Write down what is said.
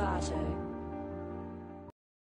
Vato.